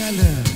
Sugar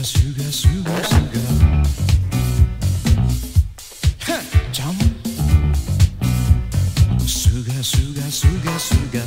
Sugar, sugar, sugar, sugar.